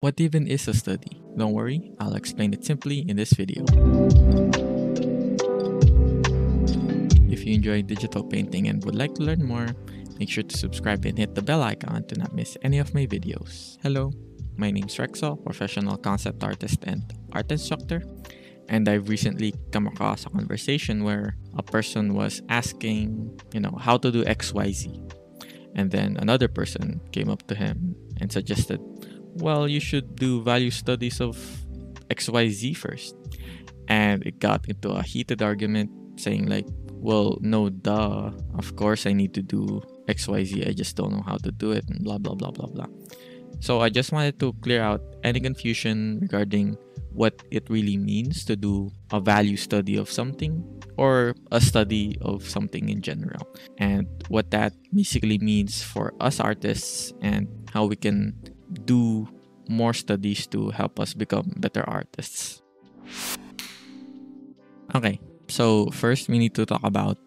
What even is a study? Don't worry, I'll explain it simply in this video. If you enjoy digital painting and would like to learn more, make sure to subscribe and hit the bell icon to not miss any of my videos. Hello, my name is Rexel, professional concept artist and art instructor. And I've recently come across a conversation where a person was asking, you know, how to do XYZ. And then another person came up to him and suggested, well, you should do value studies of XYZ first. And it got into a heated argument saying, like, well, no, duh. Of course, I need to do XYZ. I just don't know how to do it, and blah, blah, blah, blah, blah. So I just wanted to clear out any confusion regarding what it really means to do a value study of something or a study of something in general and what that basically means for us artists and how we can do more studies to help us become better artists. Okay, so first we need to talk about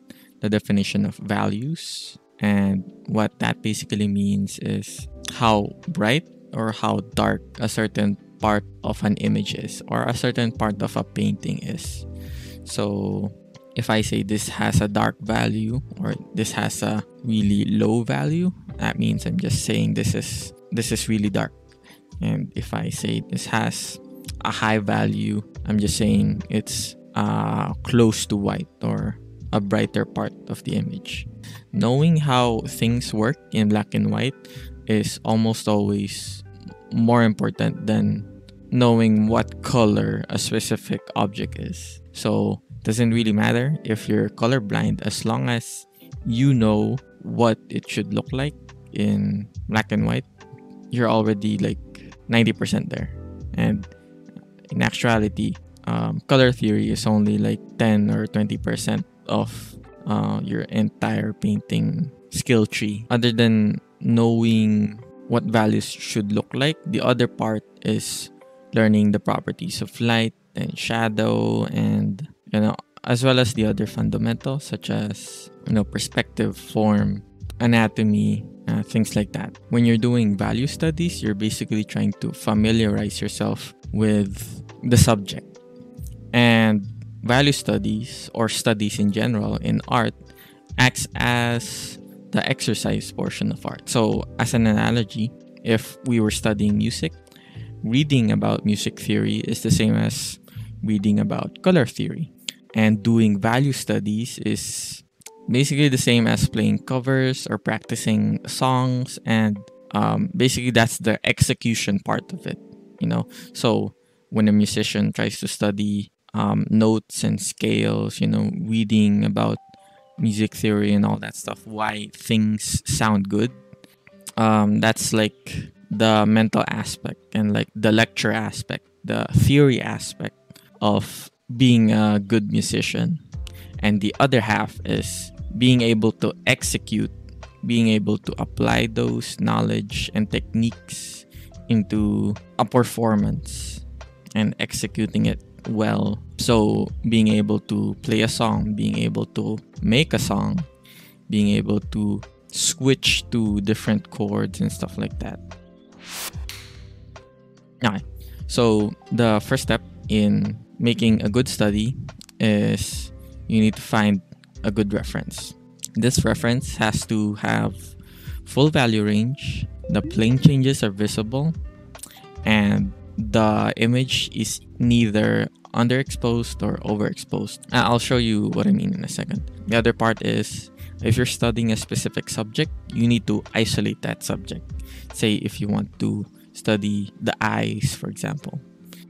the definition of values. And what that basically means is how bright or how dark a certain part of an image is or a certain part of a painting is. So if I say this has a dark value or this has a really low value, that means I'm just saying this is this is really dark. And if I say this has a high value, I'm just saying it's uh, close to white or a brighter part of the image. Knowing how things work in black and white is almost always more important than knowing what color a specific object is. So, it doesn't really matter if you're colorblind as long as you know what it should look like in black and white you're already like 90% there. And in actuality, um, color theory is only like 10 or 20% of uh, your entire painting skill tree. Other than knowing what values should look like, the other part is learning the properties of light and shadow and you know as well as the other fundamentals such as you know perspective form anatomy uh, things like that. When you're doing value studies, you're basically trying to familiarize yourself with the subject. And value studies or studies in general in art acts as the exercise portion of art. So, as an analogy, if we were studying music, reading about music theory is the same as reading about color theory. And doing value studies is basically the same as playing covers or practicing songs and um, basically that's the execution part of it you know? So when a musician tries to study um, notes and scales you know reading about music theory and all that stuff why things sound good um, that's like the mental aspect and like the lecture aspect the theory aspect of being a good musician and the other half is being able to execute, being able to apply those knowledge and techniques into a performance and executing it well. So, being able to play a song, being able to make a song, being able to switch to different chords and stuff like that. Okay, so the first step in making a good study is you need to find a good reference. This reference has to have full value range, the plane changes are visible, and the image is neither underexposed or overexposed. I'll show you what I mean in a second. The other part is if you're studying a specific subject, you need to isolate that subject. Say if you want to study the eyes, for example,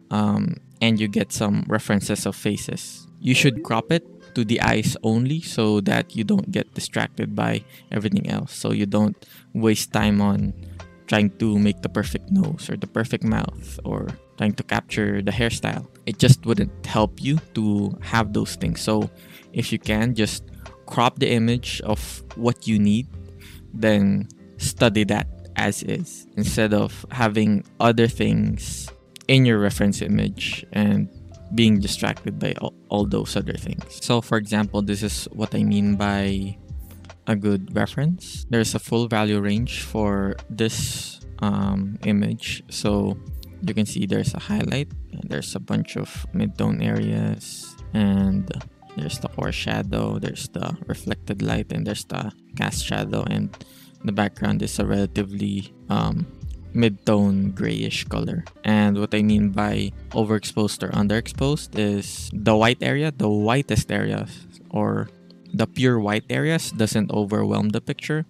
um, and you get some references of faces, you should crop it to the eyes only so that you don't get distracted by everything else. So you don't waste time on trying to make the perfect nose or the perfect mouth or trying to capture the hairstyle. It just wouldn't help you to have those things. So if you can, just crop the image of what you need, then study that as is instead of having other things in your reference image and being distracted by all, all those other things. So, for example, this is what I mean by a good reference. There's a full value range for this um, image. So, you can see there's a highlight and there's a bunch of mid-tone areas and there's the core shadow there's the reflected light and there's the cast shadow and the background is a relatively um, mid-tone grayish color. And what i mean by overexposed or underexposed is the white area the whitest areas or the pure white areas doesn't overwhelm the picture.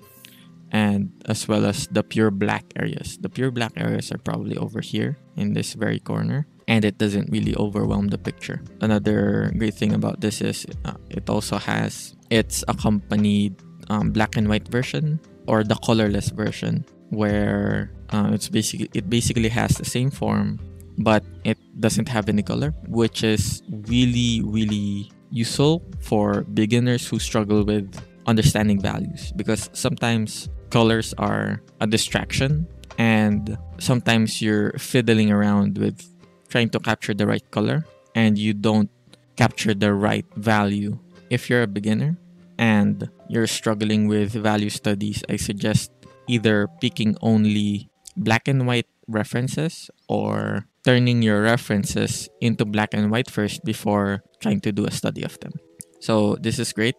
And as well as the pure black areas. The pure black areas are probably over here in this very corner. And it doesn't really overwhelm the picture. Another great thing about this is uh, it also has its accompanied um, black and white version or the colorless version where uh, it's basically it basically has the same form but it doesn't have any color which is really really useful for beginners who struggle with understanding values because sometimes colors are a distraction and sometimes you're fiddling around with trying to capture the right color and you don't capture the right value if you're a beginner and you're struggling with value studies i suggest either picking only black and white references or turning your references into black and white first before trying to do a study of them. So this is great.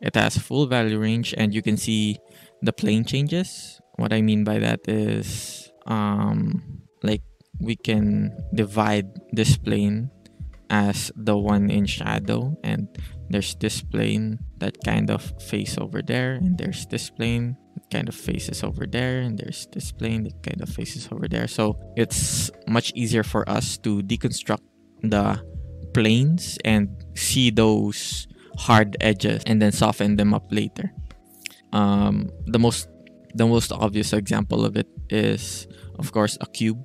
It has full value range and you can see the plane changes. What I mean by that is um, like we can divide this plane as the one in shadow and there's this plane that kind of face over there and there's this plane kind of faces over there and there's this plane that kind of faces over there. So it's much easier for us to deconstruct the planes and see those hard edges and then soften them up later. Um, the most the most obvious example of it is of course a cube.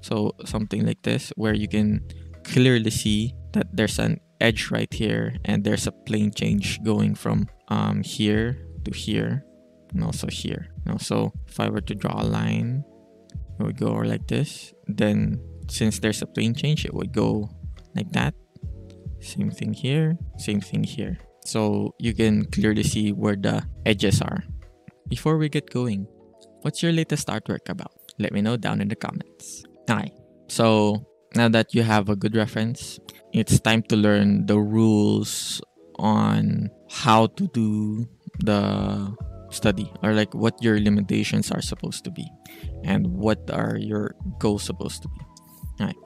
So something like this where you can clearly see that there's an edge right here and there's a plane change going from um, here to here and also here. Now, so if I were to draw a line, it would go like this. Then since there's a plane change, it would go like that. Same thing here, same thing here. So you can clearly see where the edges are. Before we get going, what's your latest artwork about? Let me know down in the comments. Alright, so now that you have a good reference, it's time to learn the rules on how to do the study or like what your limitations are supposed to be and what are your goals supposed to be. All right.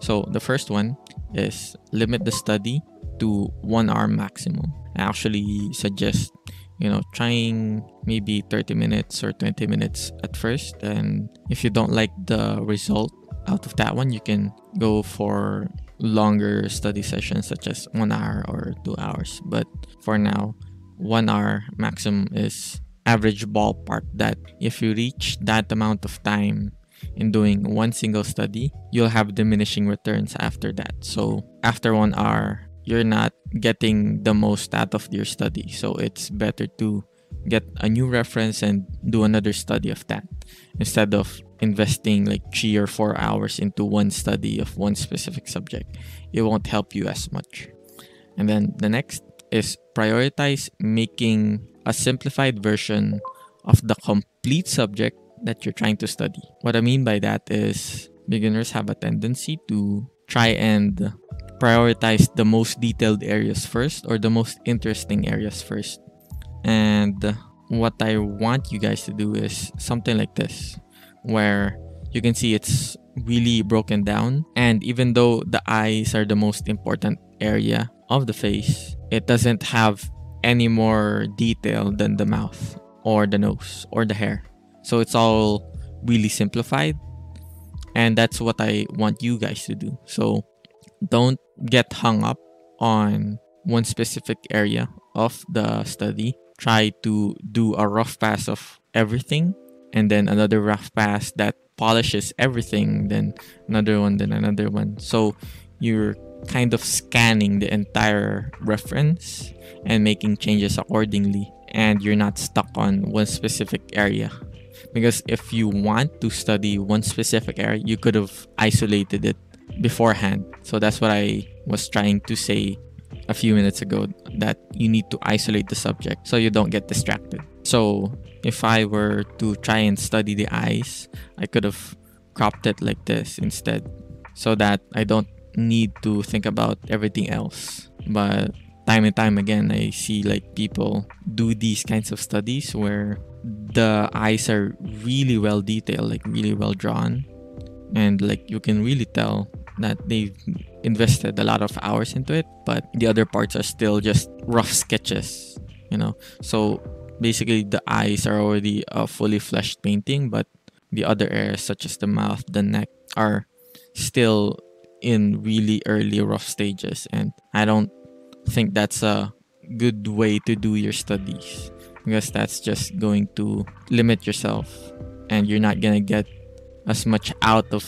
So the first one is limit the study to one hour maximum. I actually suggest, you know, trying maybe 30 minutes or 20 minutes at first. And if you don't like the result out of that one, you can go for longer study sessions such as one hour or two hours. But for now, one hour maximum is average ballpark that if you reach that amount of time in doing one single study, you'll have diminishing returns after that. So after one hour, you're not getting the most out of your study. So it's better to get a new reference and do another study of that instead of investing like three or four hours into one study of one specific subject. It won't help you as much. And then the next is prioritize making a simplified version of the complete subject that you're trying to study. What I mean by that is beginners have a tendency to try and prioritize the most detailed areas first or the most interesting areas first. And what I want you guys to do is something like this, where you can see it's really broken down. And even though the eyes are the most important area of the face, it doesn't have any more detail than the mouth or the nose or the hair. So it's all really simplified. And that's what I want you guys to do. So don't get hung up on one specific area of the study. Try to do a rough pass of everything and then another rough pass that polishes everything, then another one, then another one. So you're kind of scanning the entire reference and making changes accordingly and you're not stuck on one specific area. Because if you want to study one specific area you could have isolated it beforehand. So that's what i was trying to say a few minutes ago that you need to isolate the subject so you don't get distracted. So if i were to try and study the eyes i could have cropped it like this instead so that I don't need to think about everything else. But time and time again, I see like people do these kinds of studies where the eyes are really well detailed, like really well drawn, and like you can really tell that they've invested a lot of hours into it, but the other parts are still just rough sketches, you know. So basically, the eyes are already a fully fleshed painting, but the other areas, such as the mouth, the neck, are still in really early rough stages. And I don't think that's a good way to do your studies because that's just going to limit yourself and you're not going to get as much out of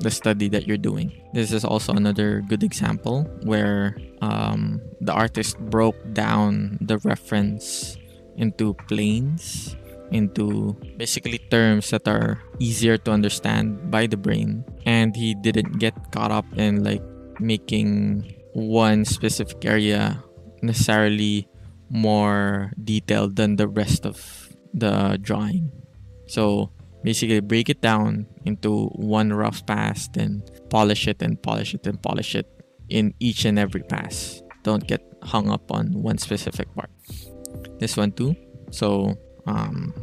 the study that you're doing. This is also another good example where um, the artist broke down the reference into planes, into basically terms that are easier to understand by the brain. And he didn't get caught up in like making one specific area necessarily more detailed than the rest of the drawing. So basically break it down into one rough pass, then polish it and polish it and polish it in each and every pass. Don't get hung up on one specific part. This one too. So um,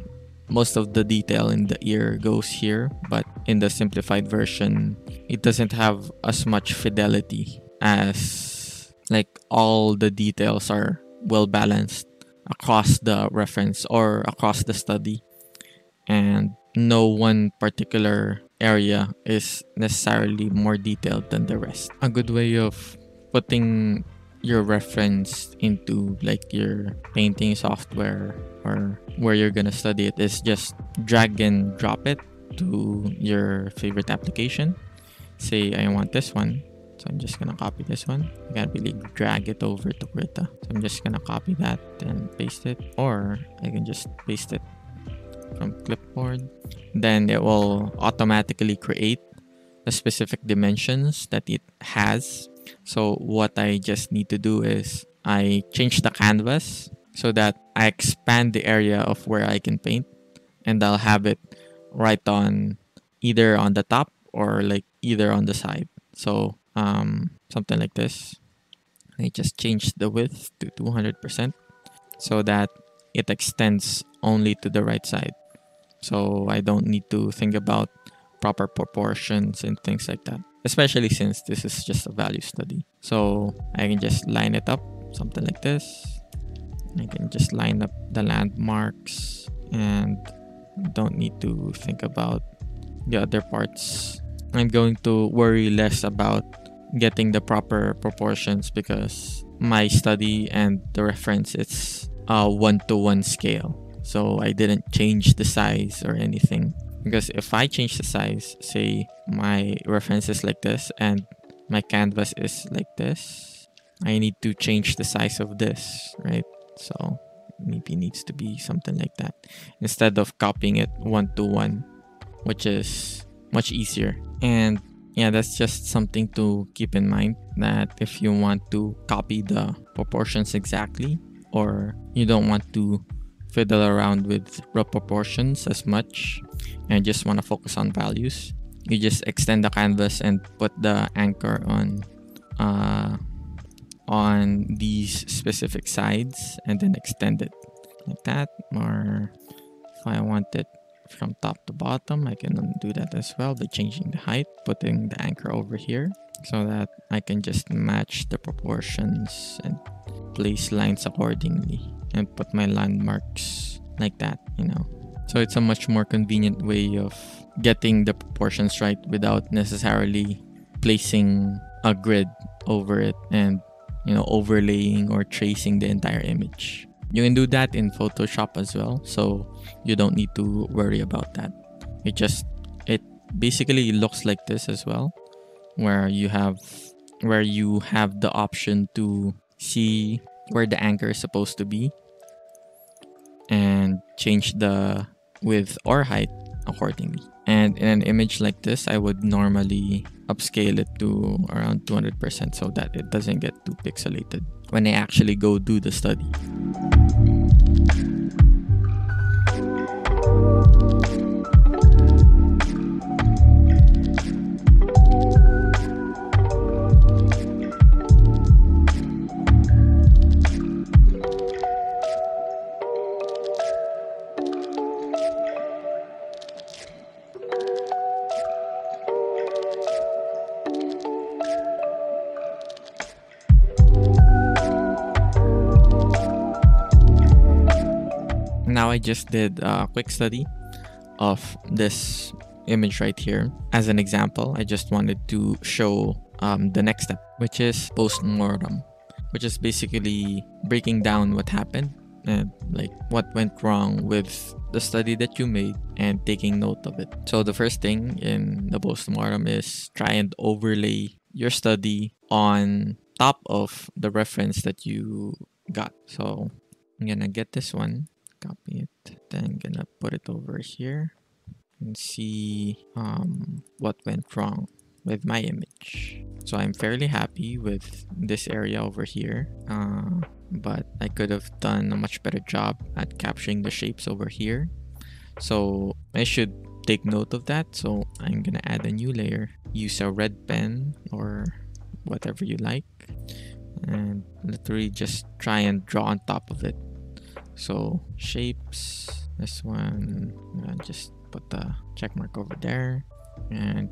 most of the detail in the ear goes here, but in the simplified version, it doesn't have as much fidelity as like all the details are well balanced across the reference or across the study and no one particular area is necessarily more detailed than the rest. A good way of putting your reference into like your painting software or where you're gonna study it is just drag and drop it to your favorite application. Say I want this one. So I'm just gonna copy this one. I can't really drag it over to Krita. So I'm just gonna copy that and paste it. Or I can just paste it from clipboard then it will automatically create the specific dimensions that it has so what i just need to do is i change the canvas so that i expand the area of where i can paint and i'll have it right on either on the top or like either on the side. So um something like this. I just change the width to 200% so that it extends only to the right side. So I don't need to think about proper proportions and things like that. Especially since this is just a value study. So I can just line it up, something like this. I can just line up the landmarks and don't need to think about the other parts. I'm going to worry less about getting the proper proportions because my study and the reference it's a one-to-one scale so I didn't change the size or anything. Because if I change the size, say my reference is like this and my canvas is like this, I need to change the size of this, right? So maybe needs to be something like that instead of copying it one to one, which is much easier. And yeah, that's just something to keep in mind that if you want to copy the proportions exactly or you don't want to fiddle around with proportions as much and just want to focus on values you just extend the canvas and put the anchor on uh, on these specific sides and then extend it like that or if I want it from top to bottom I can do that as well by changing the height putting the anchor over here so that I can just match the proportions and place lines accordingly and put my landmarks like that, you know. So it's a much more convenient way of getting the proportions right without necessarily placing a grid over it and you know overlaying or tracing the entire image. You can do that in Photoshop as well, so you don't need to worry about that. It just it basically looks like this as well, where you have where you have the option to see where the anchor is supposed to be and change the width or height accordingly. And in an image like this, I would normally upscale it to around 200% so that it doesn't get too pixelated when I actually go do the study. Just did a quick study of this image right here as an example. I just wanted to show um, the next step, which is post-mortem, which is basically breaking down what happened and like what went wrong with the study that you made and taking note of it. So the first thing in the post-mortem is try and overlay your study on top of the reference that you got. So I'm gonna get this one, copy it, then gonna put it over here and see um, what went wrong with my image. So I'm fairly happy with this area over here, uh, but I could have done a much better job at capturing the shapes over here. So I should take note of that. So I'm gonna add a new layer, use a red pen or whatever you like, and literally just try and draw on top of it. So shapes, this one, just put the check mark over there. And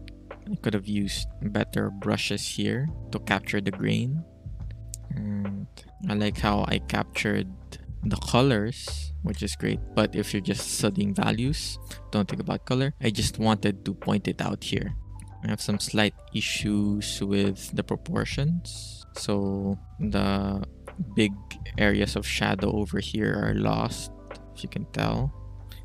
I could have used better brushes here to capture the grain and I like how I captured the colors which is great. But if you're just studying values don't think about color. I just wanted to point it out here. I have some slight issues with the proportions. So the big areas of shadow over here are lost if you can tell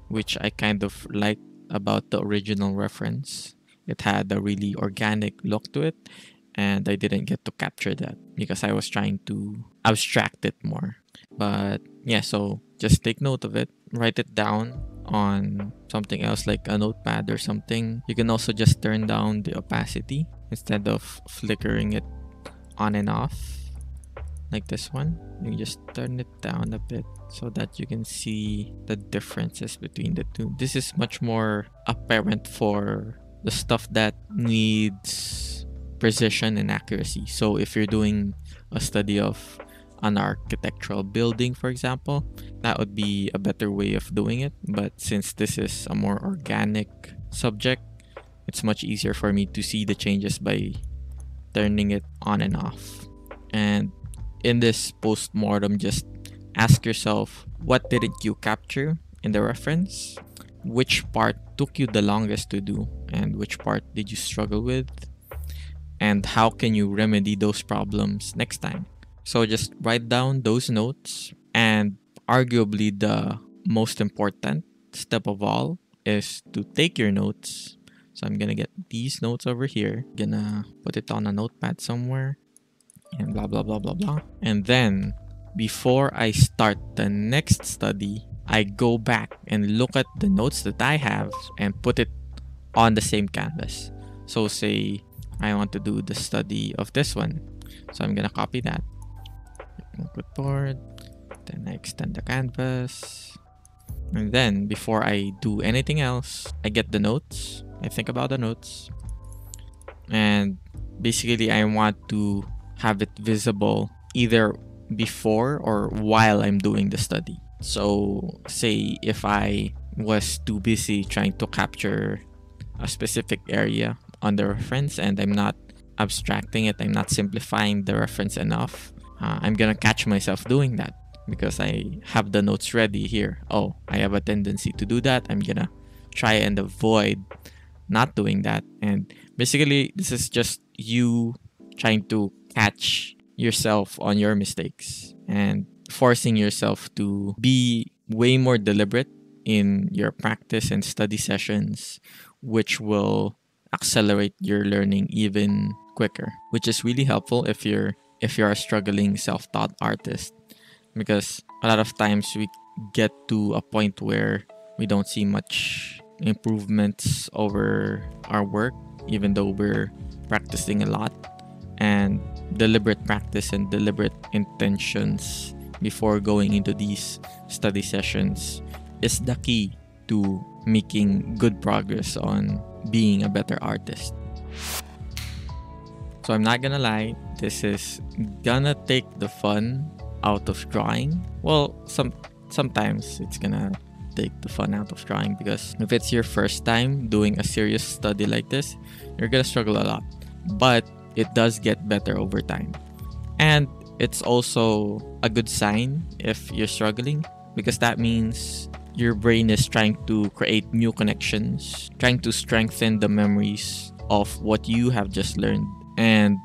which I kind of like about the original reference. It had a really organic look to it, and I didn't get to capture that because I was trying to abstract it more. But yeah, so just take note of it, write it down on something else like a notepad or something. You can also just turn down the opacity instead of flickering it on and off like this one you just turn it down a bit so that you can see the differences between the two. This is much more apparent for the stuff that needs precision and accuracy. So if you're doing a study of an architectural building for example that would be a better way of doing it. But since this is a more organic subject it's much easier for me to see the changes by turning it on and off. And in this post-mortem just ask yourself what didn't you capture in the reference? Which part took you the longest to do? And which part did you struggle with? And how can you remedy those problems next time? So just write down those notes and arguably the most important step of all is to take your notes. So i'm gonna get these notes over here. Gonna put it on a notepad somewhere and blah blah blah blah blah. And then before I start the next study, I go back and look at the notes that I have and put it on the same canvas. So say I want to do the study of this one. So I'm gonna copy that. Clipboard. Then I extend the canvas. And then before I do anything else, I get the notes. I think about the notes. And basically I want to have it visible either before or while I'm doing the study. So, say if I was too busy trying to capture a specific area on the reference and I'm not abstracting it, I'm not simplifying the reference enough, uh, I'm gonna catch myself doing that because I have the notes ready here. Oh, I have a tendency to do that. I'm gonna try and avoid not doing that. And basically, this is just you trying to catch yourself on your mistakes and forcing yourself to be way more deliberate in your practice and study sessions, which will accelerate your learning even quicker, which is really helpful if you're if you're a struggling self-taught artist. Because a lot of times we get to a point where we don't see much improvements over our work even though we're practicing a lot. And deliberate practice and deliberate intentions before going into these study sessions is the key to making good progress on being a better artist. So I'm not gonna lie, this is gonna take the fun out of drawing. Well, some sometimes it's gonna take the fun out of drawing because if it's your first time doing a serious study like this, you're gonna struggle a lot. But it does get better over time. And it's also a good sign if you're struggling because that means your brain is trying to create new connections, trying to strengthen the memories of what you have just learned. And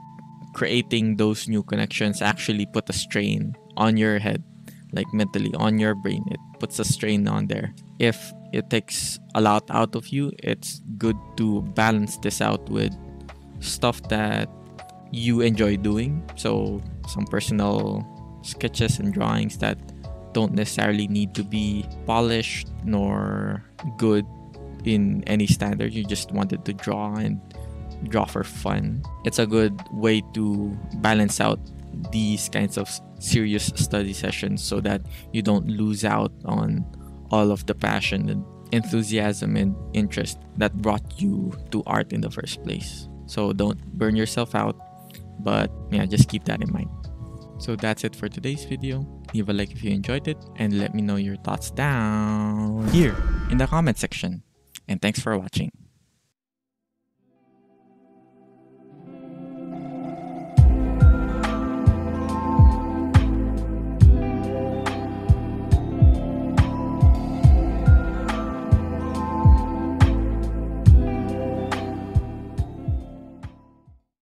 creating those new connections actually put a strain on your head, like mentally on your brain. It puts a strain on there. If it takes a lot out of you, it's good to balance this out with stuff that you enjoy doing. So, some personal sketches and drawings that don't necessarily need to be polished nor good in any standard. You just wanted to draw and draw for fun. It's a good way to balance out these kinds of serious study sessions so that you don't lose out on all of the passion and enthusiasm and interest that brought you to art in the first place. So don't burn yourself out, but yeah, just keep that in mind. So that's it for today's video. Leave a like if you enjoyed it and let me know your thoughts down here in the comment section. And thanks for watching.